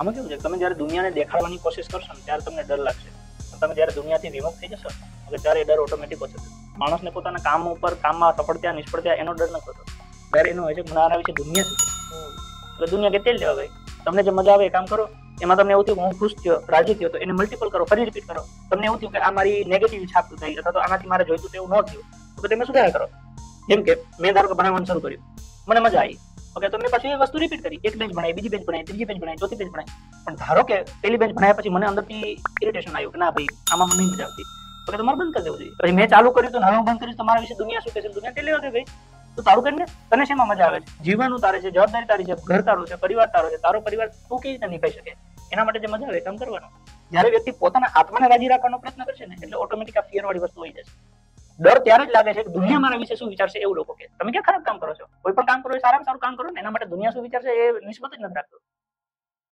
આમાં કેવું છે? તમે જ્યારે દુનિયાને દેખાડવાની કોશિશ કરશો ને ત્યારે તમને ડર લાગશે. તમે જ્યારે દુનિયાથી વિમુખ થઈ જશો એટલે ત્યારે એ ડર ઓટોમેટિક ઓછો માણસને પોતાના કામ ઉપર, કામમાં સફળ થયા નિષ્ફળ એનો ડર નથી હોતો. ત્યારે એનો હોય છે કે આવે છે દુનિયાથી. એટલે દુનિયા કેટલી લેવા ભાઈ તમને જે મજા આવે એ કામ કરો. એમાં તમને એવું થયું હું ખુશ થયો, રાજી થયો, તો એને મલ્ટિપલ કરો, ફરી રિપીટ કરો. તમને એવું થયું કે આ મારી નેગેટિવ છાપ થઈ અથવા તો આનાથી મારે જોઈતું તેવું ન થયું. તો તમે સુધારા કરો? જેમ કે મેં ધારો કે ભણાવવાનું શરૂ કર્યું. મને મજા આવી. ઓકે, તો મેં પછી એ વસ્તુ રિપીટ કરી. એક બેન્ચ ભણાય બીજી બેન્ચ ભણાય ત્રીજી બેન્ચ ભણાય ચોથી બેન્ચ ભણાય પણ ધારો કે પેલી બેન્ચ ભણાયા પછી મને અંદરથી ઇરિટેશન આવ્યું કે ના ભાઈ, આમાં મને નહીં મજા આવતી. તો મારે બંધ કરી દેવું જોઈએ. પછી મેં ચાલુ કર્યું તો હવે બંધ કરીશ તમારા વિશે દુનિયા શું કહેશે દુનિયા કેટલી વાગે ભાઈ. તો તારું કરીને તને શેમાં મજા આવે છે? જીવવાનું તારે છે, જવાબદારી તારી છે, ઘર તારું છે, પરિવાર તારો છે, તારો પરિવાર તું કેવી રીતે નિભાઈ શકે? એના માટે જે મજા આવે કામ કરવાનું. જ્યારે વ્યક્તિ પોતાના આત્માને રાજી રાખવાનો પ્રયત્ન કરશે ને, એટલે ઓટોમેટિક આ ફિયર વાળી વસ્તુ હોય જશે. ડર ત્યારે જ લાગે છે કે દુનિયા મારા વિશે શું વિચારશે એવું લોકો કે તમે ક્યાં ખરાબ કામ કરો છો? કોઈ પણ કામ કરો સારામાં સારું કામ કરો ને એના માટે દુનિયા શું વિચારશે એ નિસ્બત જ નથી રાખતું.